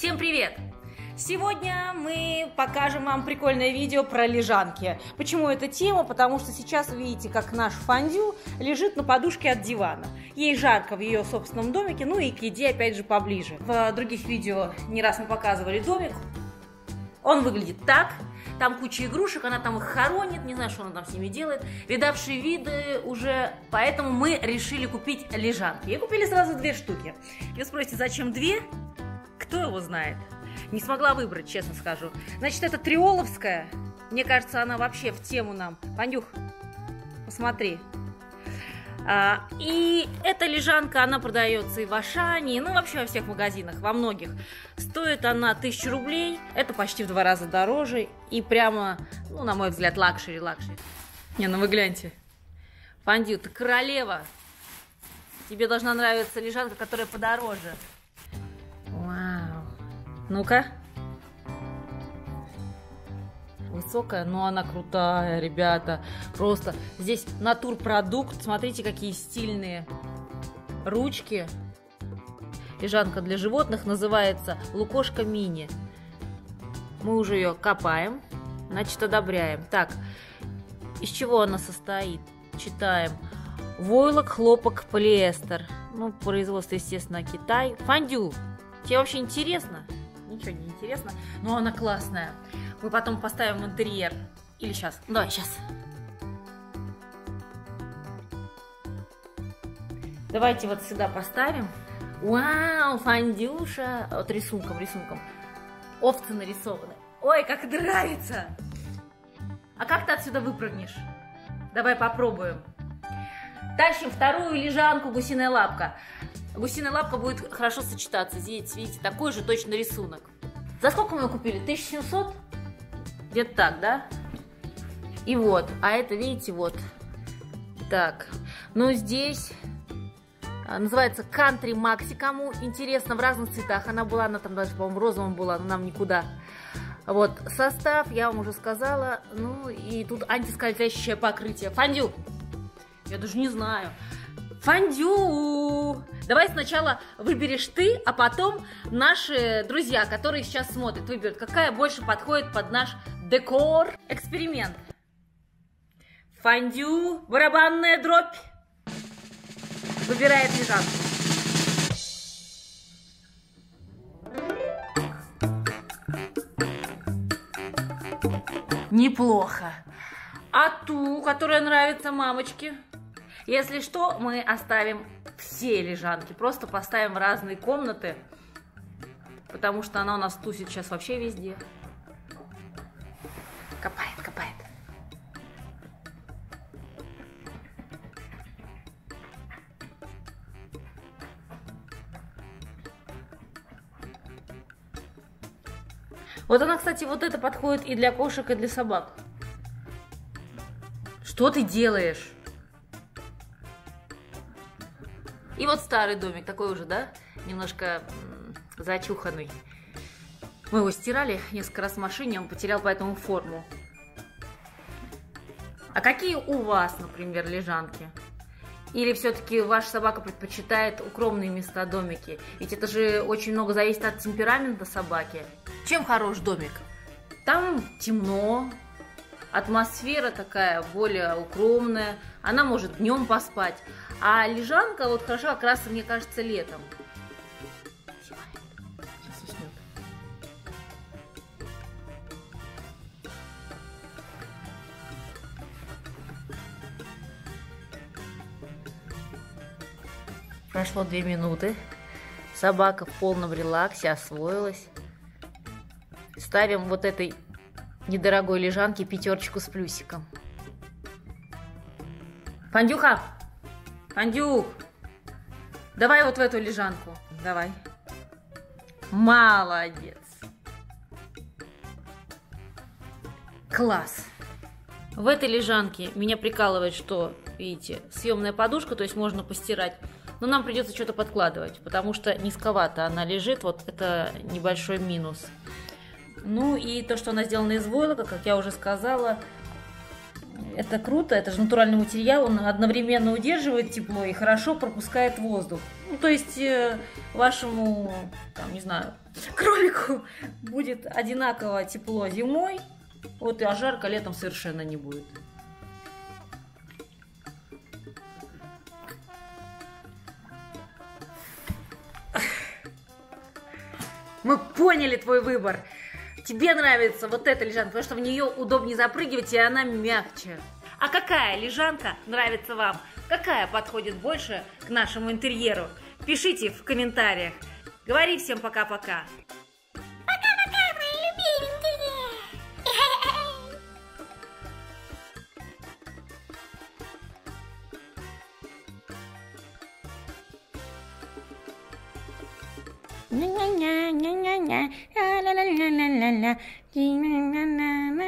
Всем привет! Сегодня мы покажем вам прикольное видео про лежанки. Почему эта тема? Потому что сейчас вы видите, как наш фондю лежит на подушке от дивана. Ей жарко в ее собственном домике, ну и к еде опять же поближе. В других видео не раз мы показывали домик. Он выглядит так. Там куча игрушек, она там их хоронит, не знаю, что она там с ними делает. Видавшие виды уже, поэтому мы решили купить лежанки. И купили сразу две штуки. И вы спросите, зачем две? Кто его знает? Не смогла выбрать, честно скажу. Значит, это Triol овская. Мне кажется, она вообще в тему нам. Панюх, посмотри. А, и эта лежанка, она продается и в Ашане, ну вообще во всех магазинах, во многих. Стоит она 1000 рублей, это почти в два раза дороже и прямо, ну на мой взгляд, luxury, luxury. Не, ну вы гляньте. Фондю, ты королева. Тебе должна нравиться лежанка, которая подороже. Ну-ка. Высокая, но она крутая, ребята. Просто здесь натурпродукт. Смотрите, какие стильные ручки. Лежанка для животных называется Лукошка Мини. Мы уже ее копаем, значит, одобряем. Так, из чего она состоит? Читаем. Войлок, хлопок, полиэстер. Ну, производство, естественно, Китай. Фондю. Тебе вообще интересно? Ничего не интересно, но она классная. Мы потом поставим интерьер. Или сейчас. Давай, сейчас. Давайте вот сюда поставим. Вау, фандюша. Вот рисунком, рисунком. Овцы нарисованы. Ой, как нравится. А как ты отсюда выпрыгнешь? Давай попробуем. Тащим вторую лежанку гусиная лапка. Гусиная лапка будет хорошо сочетаться. Здесь, видите, такой же точно рисунок. За сколько мы его купили? 1700? Где-то так, да? И вот, а это, видите, вот. Так, ну здесь а, называется Country Maxi. Кому интересно, в разных цветах. Она была, она там даже, по-моему, розовым была, но нам никуда. Вот, состав, я вам уже сказала. Ну, и тут антискользящее покрытие. Фондю. Я даже не знаю. Фондю! Давай сначала выберешь ты, а потом наши друзья, которые сейчас смотрят, выберут, какая больше подходит под наш декор. Эксперимент. Фондю, барабанная дробь. Выбирает лежанку. Неплохо. А ту, которая нравится мамочке? Если что, мы оставим все лежанки, просто поставим в разные комнаты, потому что она у нас тусит сейчас вообще везде. Копает, копает. Вот она, кстати, вот это подходит и для кошек, и для собак. Что ты делаешь? И вот старый домик, такой уже, да, немножко зачуханный. Мы его стирали несколько раз в машине, он потерял поэтому форму. А какие у вас, например, лежанки? Или все-таки ваша собака предпочитает укромные места домики? Ведь это же очень много зависит от темперамента собаки. Чем хорош домик? Там темно, атмосфера такая более укромная, она может днем поспать. А лежанка вот хорошо как раз, мне кажется, летом. Прошло две минуты. Собака в полном релаксе освоилась. Ставим вот этой недорогой лежанке пятерочку с плюсиком. Пандюха! Андюк, давай вот в эту лежанку. Давай. Молодец. Класс. В этой лежанке меня прикалывает, что, видите, съемная подушка, то есть можно постирать. Но нам придется что-то подкладывать, потому что низковато она лежит. Вот это небольшой минус. Ну и то, что она сделана из войлока, как я уже сказала, Это круто, это же натуральный материал, он одновременно удерживает тепло и хорошо пропускает воздух. Ну, то есть э, вашему, там, не знаю, кролику будет одинаково тепло зимой, вот, а жарко летом совершенно не будет. Мы поняли твой выбор. Тебе нравится вот эта лежанка, потому что в нее удобнее запрыгивать, и она мягче. А какая лежанка нравится вам? Какая подходит больше к нашему интерьеру? Пишите в комментариях. Говори всем пока-пока. Na na na na na na, la la la la la la, di na na na.